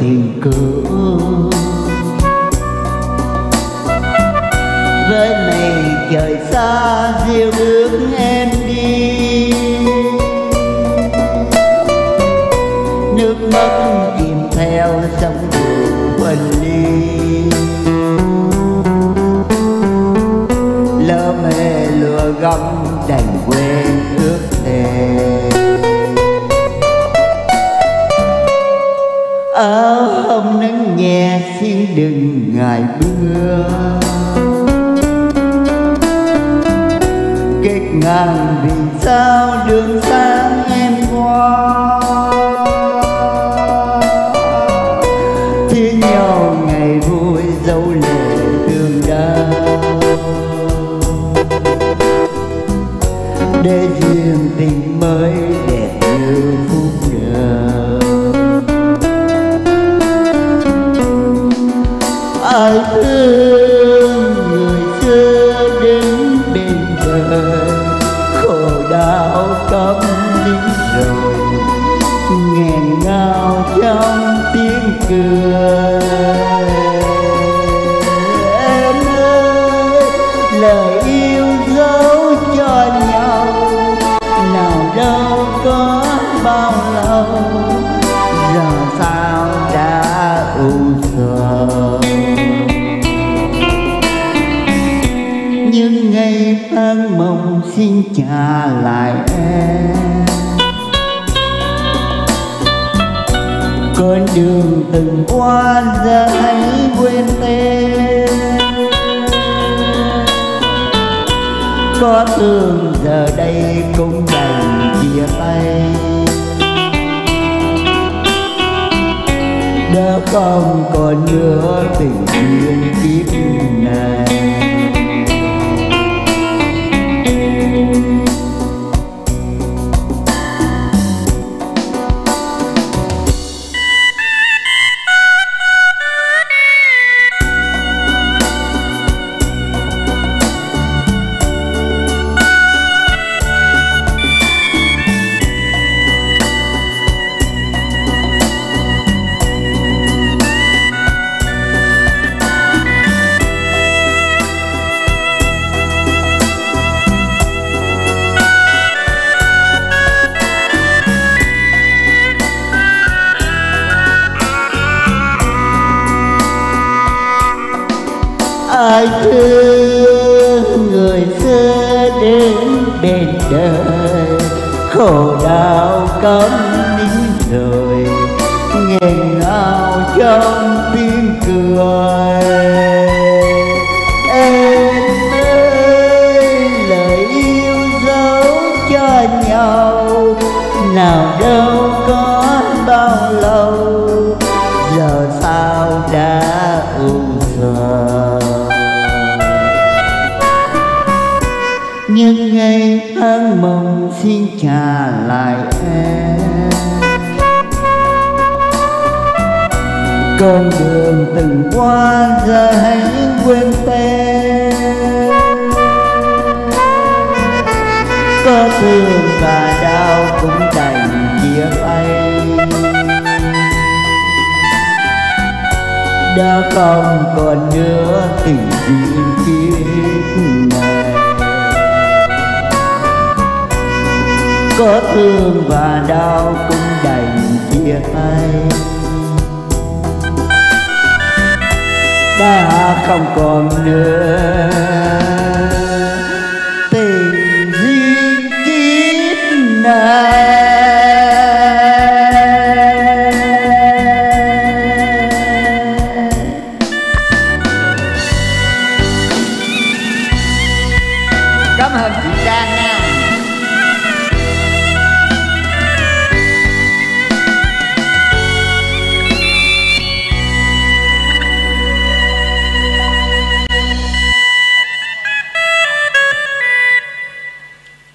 tình cũ với mây trời xa diêu bước em đi. Nước mắt chìm theo sông đường quên đi. Lỡ mê lừa gắm ở hôm nắng nhẹ xin đừng ngại mưa, kết ngang vì sao đường sáng em qua. Chia nhau ngày vui dấu lệ thương đau. Để duyên tình ai thương người xưa đến bên đời khổ đau câm nín rồi, nghẹn ngào trong tiếng cười. Em ơi, lời yêu dấu cho nhau, nào đâu có bao lâu. Ơn mộng xin trả lại em. Con đường từng qua giờ hãy quên tên có thương giờ đây cũng đành chia tay. Đã không còn nữa tình duyên kiếp này. Ai thương người xưa đến bên đời. Khổ đau cấm nín rồi nghẹn ngào trong tiếng cười. Em ơi, lời yêu dấu cho nhau, nào đâu có bao lâu. Nhưng ngày tháng mong xin trả lại em. Con đường từng qua, giờ hãy quên tên. Có thương và đau cũng đành chia tay. Đã không còn nữa tình duyên kiếp. Vết thương và đau cũng đành chia tay. Đã không còn nữa Tình duyên kiếp này. Cảm ơn chị Trang.